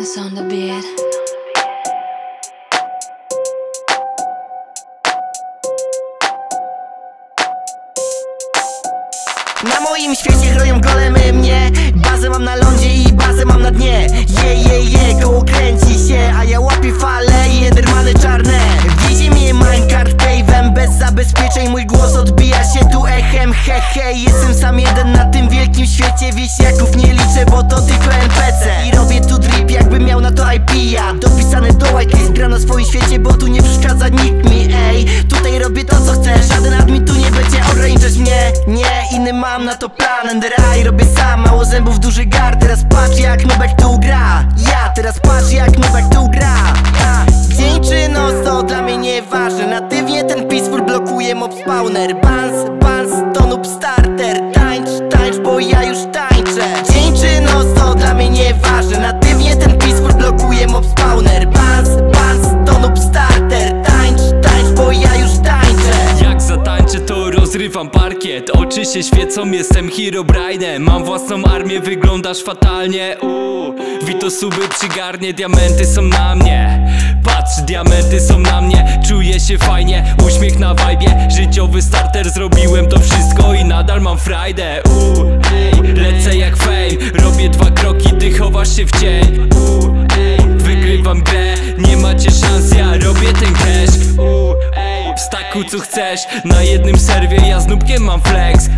On the. Na moim świecie chroją golemy mnie. Bazę mam na lądzie i bazę mam na dnie. Je, je, je, koło kręci się A ja łapię fale i endermany czarne. Wiezie mnie minecart cave'em Bez zabezpieczeń. Mój głos odbija się tu echem He, he, jestem sam jeden na tym wielkim świecie. Wieśniaków nie liczę, bo to tylko NPC jakbym miał na to IP -a. Dopisane do whitelist, gra na swoim świecie Bo tu nie przeszkadza nikt mi, ej. Tutaj robię to co chcę, żaden admin tu nie będzie. Ograniczać mnie Nie, inny mam na to plan. Eye robię sam, mało zębów, duży gar. Teraz patrz jak Nubek tu gra. Ja, teraz patrz jak Nubek tu gra. Ja. Dzień czy noc to dla mnie nieważne. Natywnie ten peaceful blokuje mob spawner. Bans, bans to noob starter. Tańcz, tańcz, bo ja już tańczę. Dzień czy noc to dla mnie nieważne to rozrywam parkiet Oczy się świecą, jestem Herobrine'em. Mam własną armię, wyglądasz fatalnie. Uuu, Vito suby przygarnie, diamenty są na mnie. Patrz, diamenty są na mnie Czuję się fajnie, uśmiech na wajbie Życiowy starter, zrobiłem to wszystko I nadal mam frajdę. Uuu, Lecę jak fame, robię dwa kroki Ty chowasz się w cień. Uuu, co chcesz, na jednym serwie Ja z nubkiem mam flex